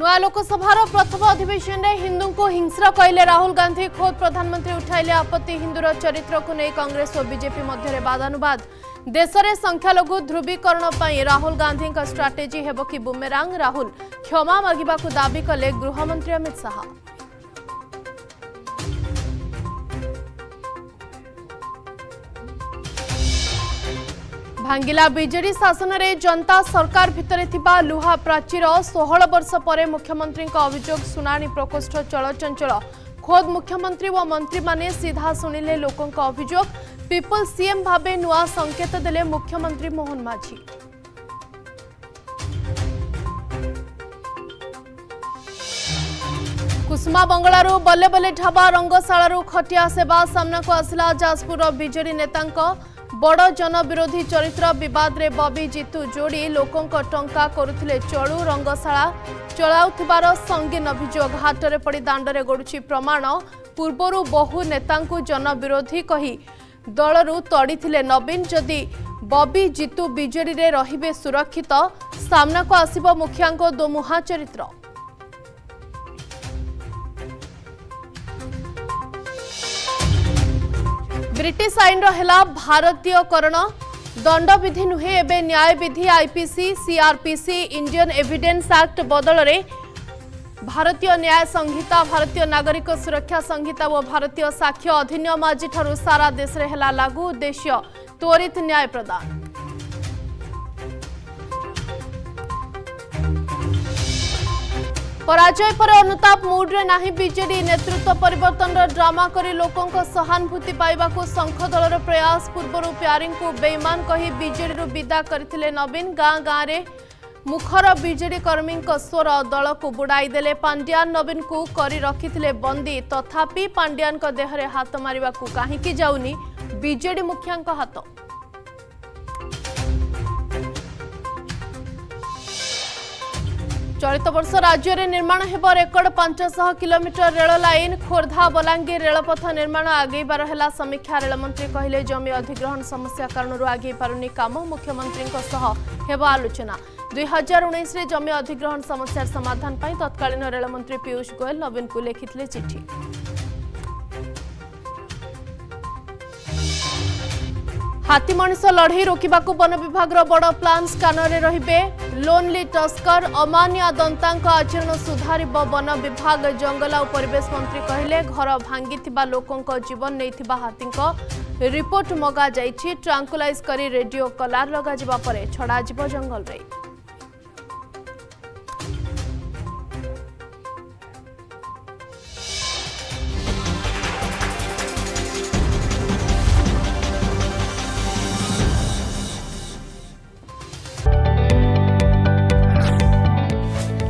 ନୂଆ ଲୋକସଭାର ପ୍ରଥମ ଅଧିବେଶନରେ ହିନ୍ଦୁଙ୍କୁ ହିଂସ୍ର କହିଲେ ରାହୁଲ ଗାନ୍ଧୀ ଖୋଦ୍ ପ୍ରଧାନମନ୍ତ୍ରୀ ଉଠାଇଲେ ଆପତ୍ତି ହିନ୍ଦୁର ଚରିତ୍ରକୁ ନେଇ କଂଗ୍ରେସ ଓ ବିଜେପି ମଧ୍ୟରେ ବାଦାନୁବାଦ ଦେଶରେ ସଂଖ୍ୟାଲଘୁ ଧ୍ରୁବୀକରଣ ପାଇଁ ରାହୁଲ ଗାନ୍ଧୀଙ୍କ ଷ୍ଟ୍ରାଟେଜି ହେବ କି ବୁମେରାଙ୍ଗ ରାହୁଲ କ୍ଷମା ମାଗିବାକୁ ଦାବି କଲେ ଗୃହମନ୍ତ୍ରୀ ଅମିତ ଶାହା भाङ शासन शासनले जनता सरकार भित्र लुहा प्राचीर षो वर्ष पर मुख्यमन्त्रीको अभियोग शुना प्रकोष्ठ चलचञ्चल खोद मुख्यमंत्री व मंत्री मन्त्री सिधा शुणले लोक अभियोग पिपुल सिएम भाव मुख्यमंत्री मोहन माझी कुसुमा कुसुमाङ बलेबले ढाबा रङशाला खटिया सेवा सामना को आसला जाजपुर विजेडि नेता ବଡ଼ ଜନବିରୋଧୀ ଚରିତ୍ର ବିବାଦରେ ବବି ଜିତୁ ଯୋଡ଼ି ଲୋକଙ୍କ ଟଙ୍କା କରୁଥିଲେ ଚଳୁ ରଙ୍ଗଶାଳା ଚଳାଉଥିବାର ସଙ୍ଗୀନ ଅଭିଯୋଗ ହାତରେ ପଡ଼ି ଦାଣ୍ଡରେ ଗଡ଼ୁଛି ପ୍ରମାଣ ପୂର୍ବରୁ ବହୁ ନେତାଙ୍କୁ ଜନବିରୋଧୀ କହି ଦଳରୁ ତଡ଼ିଥିଲେ ନବୀନ ଯଦି ବବି ଜିତୁ ବିଜେଡ଼ିରେ ରହିବେ ସୁରକ୍ଷିତ ସାମ୍ନାକୁ ଆସିବ ମୁଖିଆଙ୍କ ଦୋମୁହା ଚରିତ୍ର ବ୍ରିଟିଶ ଆଇନର ହେଲା ଭାରତୀୟକରଣ ଦଣ୍ଡବିଧି ନୁହେଁ ଏବେ ନ୍ୟାୟବିଧି IPC CrPC Indian evidence act ବଦଳରେ ଭାରତୀୟ ନ୍ୟାୟ ସଂହିତା ଭାରତୀୟ ନାଗରିକ ସୁରକ୍ଷା ସଂହିତା ଓ ଭାରତୀୟ ସାକ୍ଷ୍ୟ ଅଧିନିୟମ ଆଜିଠାରୁ ସାରା ଦେଶରେ ହେଲା ଲାଗୁ ଉଦ୍ଦେଶ୍ୟ ତ୍ୱରିତ ନ୍ୟାୟ ପ୍ରଦାନ पराजय पर अनुताप मुड्रे नाही बीजेडी नेतृत्व परिवर्तन करी लोकों लोकको सहानुभूति पाएको दल रो प्रयास पूर्व कहि बीजेडी रो विदा करथिले नवीन गां गां रे मुखर बीजेडी कर्मी को स्वर दल को देले दलको नवीन को करी रखीथिले बंदी तथापि को पाण्ड्याको देहले हात काहे कि जाउनु बीजेडी मुखिया हात চলিত বর্ষ রাজ্যের নির্মাণ হব record পাঁচশহ kilometre rail line Khordha Balangir রেলপথ নির্মাণ আগেইবার হল সমীক্ষা রেলমন্ত্রী কহিলে জমি অধিগ্রহণ সমস্যা কারণ আগেই পারুনি কাম মুখ্যমন্ত্রী হব আলোচনা দুই হাজার উনিশে জমি অধিগ্রহণ সমস্যার সমাধান তৎকালীন রেলমন্ত্রী পীয়ূষ গোয়েল নবীন লিখিলে চিঠি ହାତୀ ମଣିଷ ଲଢ଼େଇ ରୋକିବାକୁ ବନ ବିଭାଗର ବଡ଼ ପ୍ଲାନ୍ ସ୍କାନରେ ରହିବେ ଲୋନ୍ଲି ଟସ୍କର ଅମାନିଆ ଦନ୍ତାଙ୍କ ଆଚରଣ ସୁଧାରିବ ବନ ବିଭାଗ ଜଙ୍ଗଲ ଆଉ ପରିବେଶ ମନ୍ତ୍ରୀ କହିଲେ ଘର ଭାଙ୍ଗିଥିବା ଲୋକଙ୍କ ଜୀବନ ନେଇଥିବା ହାତୀଙ୍କ ରିପୋର୍ଟ ମଗାଯାଇଛି ଟ୍ରାଙ୍କୁଲାଇଜ୍ କରି ରେଡିଓ କଲାର ଲଗାଯିବା ପରେ ଛଡ଼ାଯିବ ଜଙ୍ଗଲରେ